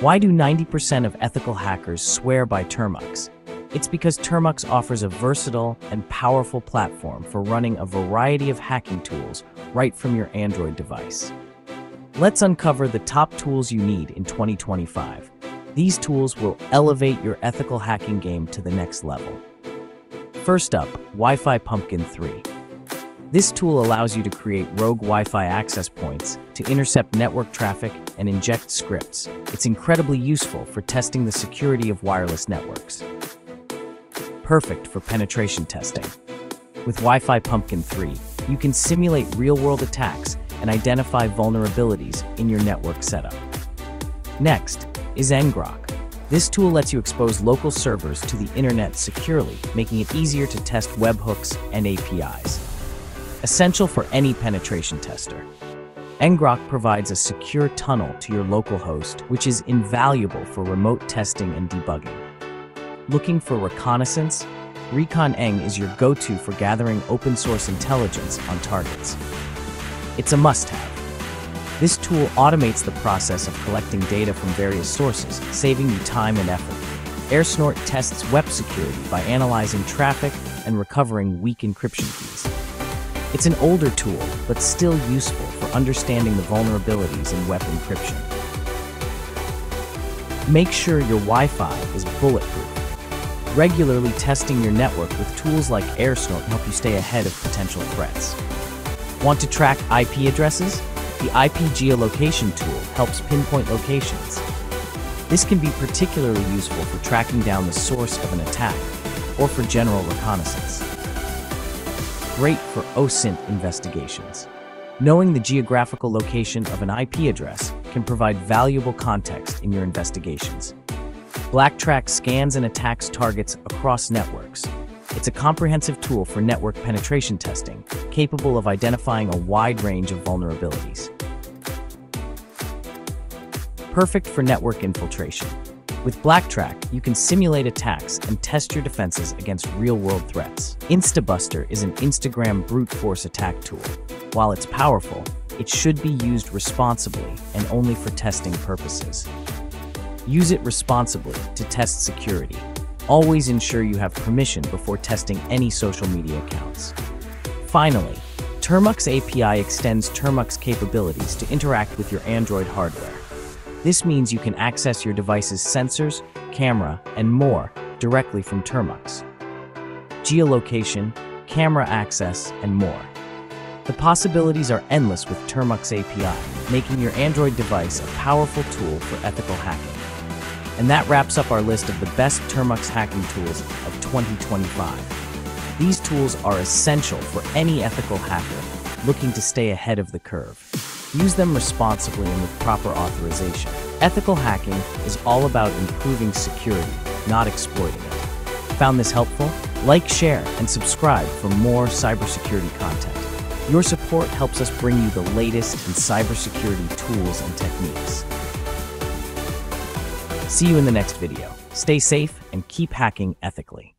Why do 90% of ethical hackers swear by Termux? It's because Termux offers a versatile and powerful platform for running a variety of hacking tools right from your Android device. Let's uncover the top tools you need in 2025. These tools will elevate your ethical hacking game to the next level. First up, Wi-Fi Pumpkin 3. This tool allows you to create rogue Wi-Fi access points to intercept network traffic and inject scripts. It's incredibly useful for testing the security of wireless networks. Perfect for penetration testing. With Wi-Fi Pumpkin 3, you can simulate real-world attacks and identify vulnerabilities in your network setup. Next is ngrok. This tool lets you expose local servers to the internet securely, making it easier to test webhooks and APIs essential for any penetration tester. ngrok provides a secure tunnel to your local host, which is invaluable for remote testing and debugging. Looking for reconnaissance? ReconNG is your go-to for gathering open-source intelligence on targets. It's a must-have. This tool automates the process of collecting data from various sources, saving you time and effort. AirSnort tests web security by analyzing traffic and recovering weak encryption keys. It's an older tool, but still useful for understanding the vulnerabilities in web encryption. Make sure your Wi-Fi is bulletproof. Regularly testing your network with tools like AirSnort help you stay ahead of potential threats. Want to track IP addresses? The IP geolocation tool helps pinpoint locations. This can be particularly useful for tracking down the source of an attack or for general reconnaissance great for OSINT investigations. Knowing the geographical location of an IP address can provide valuable context in your investigations. Blacktrack scans and attacks targets across networks. It's a comprehensive tool for network penetration testing, capable of identifying a wide range of vulnerabilities. Perfect for network infiltration. With Blacktrack, you can simulate attacks and test your defenses against real-world threats. Instabuster is an Instagram brute force attack tool. While it's powerful, it should be used responsibly and only for testing purposes. Use it responsibly to test security. Always ensure you have permission before testing any social media accounts. Finally, Termux API extends Termux capabilities to interact with your Android hardware. This means you can access your device's sensors, camera, and more directly from Termux. Geolocation, camera access, and more. The possibilities are endless with Termux API, making your Android device a powerful tool for ethical hacking. And that wraps up our list of the best Termux hacking tools of 2025. These tools are essential for any ethical hacker looking to stay ahead of the curve. Use them responsibly and with proper authorization. Ethical hacking is all about improving security, not exploiting it. Found this helpful? Like, share, and subscribe for more cybersecurity content. Your support helps us bring you the latest in cybersecurity tools and techniques. See you in the next video. Stay safe and keep hacking ethically.